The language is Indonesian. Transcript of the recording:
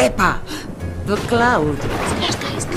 Epa! The Cloud. guys.